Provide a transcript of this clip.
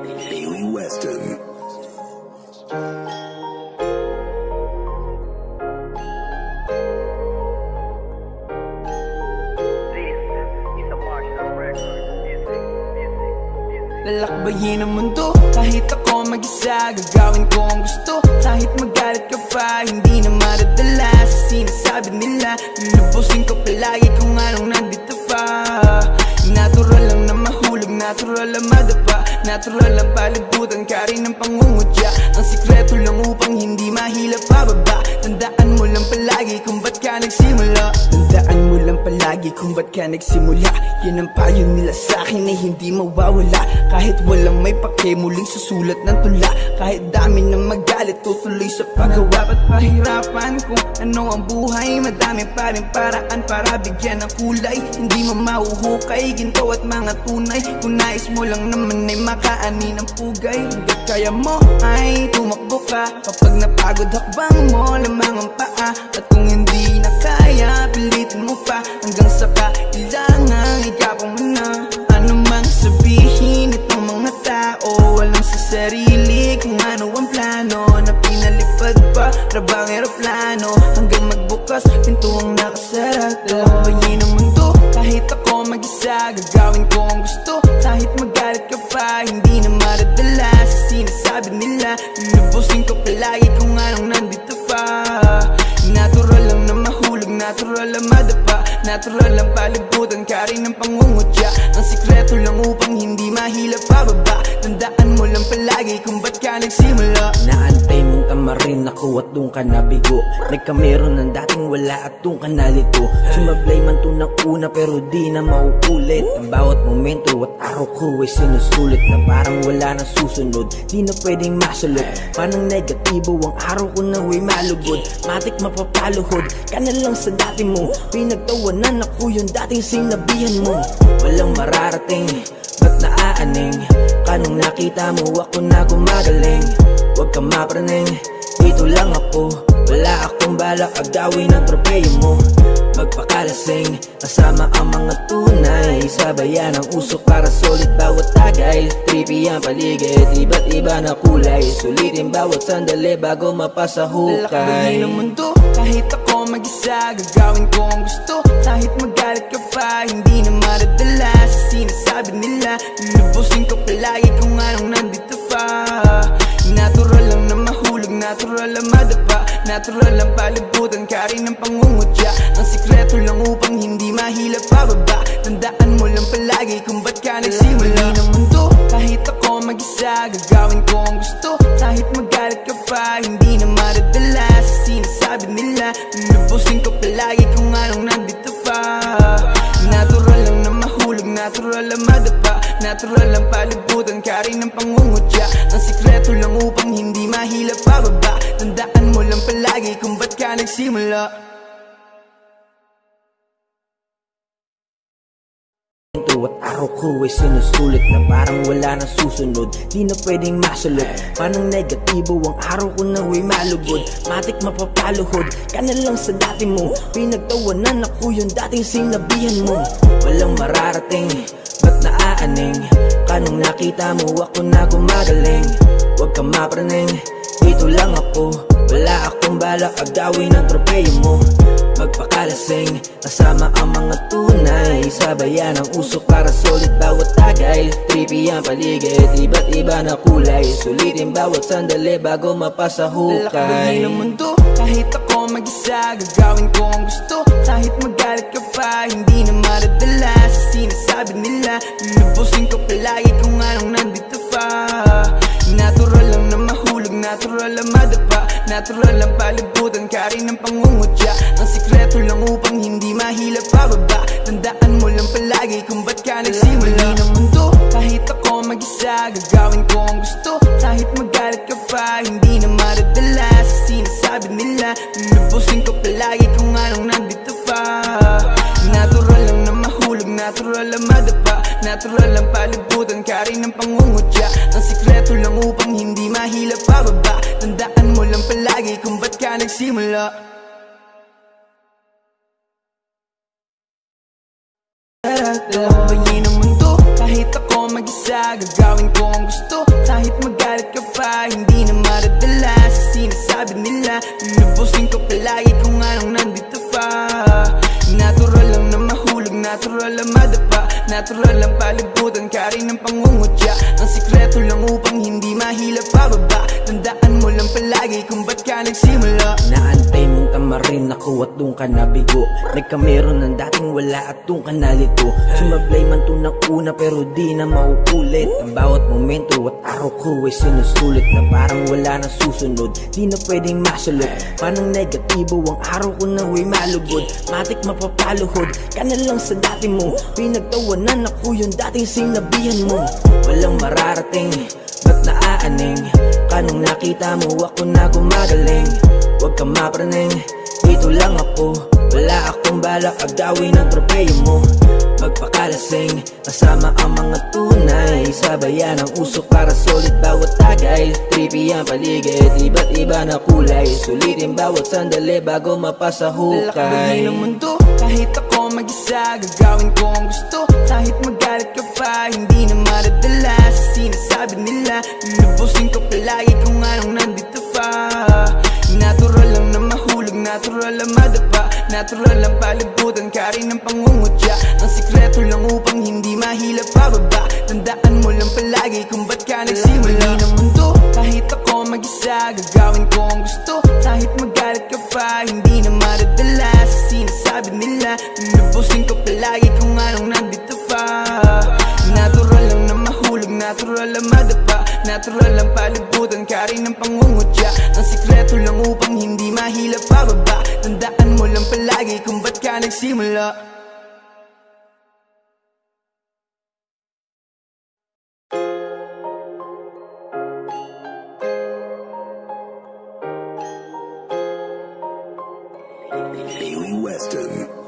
Haley Weston. Lalakbayin ang mundo. Kahit ako mag-isa Gagawin ko ang gusto. Kahit magalit ka pa Hindi na maradala Sa sinasabi nila. Lulubusin ko Natural lang palibutan palagi kung ba't ka nagsimula? Yan ang payo nila sa akin na hindi mawawala. Kahit walang may pake muling susulat ng tula. Kahit dami ng magalit tutuloy sa paggawa. Ba't pahirapan kung ano ang buhay? Madami pa rin paraan para bigyan ng kulay. Hindi mo mahuhukay ginto at mga tunay. Kung nais mo lang naman ay makaani ng pugay. Hanggat kaya mo ay tumakbo ka Kapag napagod hakbang mo lamang ang paa. At kung hindi kaya pilitin mo pa Hanggang sa kailangan igapang mo na. Ano mang sabihin itong mga tao Walang sa sarili kung ano ang plano. Na pinalipad pa rabang aeroplano Hanggang magbukas pinto ang nakasara Dalawayin ang mundo kahit ako mag-isa Gagawin ko ang gusto. Kahit magalit ka pa Hindi na Natural lang palibutan ka rin ng pangungutya. Ang sikreto lang upang hindi mahila pababa. Tandaan mo lang palagi kung ba't ka nagsimula ako at doon ka nabigo. Nagkameron ng dating wala at doon ka nalito. Sumablay man to ng una pero di na mauulit. Ang bawat momento at araw ko ay sinusulit Na parang wala na susunod, di na pwedeng masulot. Panang negatibo ang araw ko na way malugod. Matik mapapaluhod, ka na lang sa dati mo. Pinagtawanan ako yung dating sinabihan mo. Walang mararating, ba't naaaning? Kanong nakita mo ako na gumagaling? Huwag ka mapraning, dito lang ako. Wala akong balak agawin ang tropeyo mo. Magpakalasing, kasama ang mga tunay. Sabayan ang usok para solid bawat tagay. Trippy ang paligid, iba't iba na kulay. Sulitin bawat sandali bago mapasa Lalakbayin hukay ang mundo. Kahit ako mag-isa Gagawin ko ang gusto. Kahit magalit ka pababa Tandaan mo lang palagi kung ba't ka nagsimula. Ng mundo kahit ako mag-isa Gagawin ko ang gusto. Kahit magalit ka pa Hindi na maradala sa sinasabi nila. Lulubusin ko palagi kung anong nandito pa. Natural lang na mahulog, natural lang madapa. Natural lang palibutan ka rin ng pangungutya. Ang sikreto lang upang hindi mahila pababa. Tandaan mo lang palagi kung ba't ka nagsimula ko ay sinusulit na parang wala na susunod. Di na pwedeng masulot. Panang negatibo ang araw ko na way malugod. Matik mapapaluhod. Ka na lang sa dati mo. Pinagtawanan ako yung dating sinabihan mo. Walang mararating, ba't naaaning? Kanong nakita mo ako na gumagaling. Huwag ka mapraning, dito lang ako Wala akong balak agawin ang tropeyo mo. Magpakalasing, kasama ang mga tunay. Sabayan ang usok para solid bawat tagay. Trippy ang paligid, iba't iba na kulay. Sulitin bawat sandali bago mapasa hukay ang mundo kahit ako mag-isa Gagawin ko ang gusto. Kahit magalit ka pa Hindi na maradala sa sinasabi nila. Lulubusin ko palagi kung anong nandito pa. Natural natural lang madapa Natural lang palibutan ka rin ng pangungutya. Ang sikreto lang upang hindi mahila pababa. Tandaan mo lang palagi kung ba't ka nagsimula. Ng mundo kahit ako mag-isa Gagawin ko ang gusto. Kahit magalit ka pa Hindi na maradala sa sinasabi nila. Lulubusin ko palagi kung anong nandito pa. Natural lang na mahulog, natural lang madapa. Natural lang palibutan ka rin ng pangungutya mahila pababa Tandaan mo lang palagi kung ba't ka nagsimula. Lalabayin ang mundo kahit ako mag-isa Gagawin ko ang gusto. Kahit magalit ka pa Hindi na maradala Sa sinasabi nila. Lulubusin ko palagi kung anong nandito pa. Natural lang na mahulog Natural lang madapa. Natural lang palibutan rin ng pangungutya. Ang sikreto lang upang hindi mahila pababa. Tandaan mo lang palagi kung ba't ka nagsimula. Naantay mong tamarin ako at doon ka nabigo. Nagkameron ng dating wala at doon ka nalito. Sumablay man to ng una pero di na mauulit. Ang bawat momento at araw ko ay sinusulit Na parang wala na susunod. Di na pwedeng masulot. Panang negatibo ang araw ko na way malugod. Matik mapapaluhod. Ka na lang sa dati mo. Pinagtawanan ako yung dating sinabihan mo Walang mararating. Ba't naaaning? Kanong nakita mo ako na gumagaling. Huwag ka mapraning Dito lang ako. Wala akong balak agawin ang tropeyo mo. Magpakalasing Kasama ang mga tunay. Sabayan ang usok para solid bawat tagay. Trippy ang paligid Iba't iba na kulay. Sulitin bawat sandali bago mapasa hukay Lalakbayin ang mundo Kahit ako mag-isa Gagawin ko ang gusto. Kahit magalit ka pa Hindi na maradala Sa sinasabi nila. Lulubusin ko palagi kung anong nandito pa. Natural lang na mahulog Natural lang madapa. Natural lang palibutan ka rin ng pangungutya Lulubusin ko palagi kung anong nandito pa. Natural lang na mahulog Natural lang madapa. Natural lang palibutan ka rin ng pangungutya. Ang sikreto lang upang hindi mahila pababa. Tandaan mo lang palagi kung ba't ka nagsimula. Weston.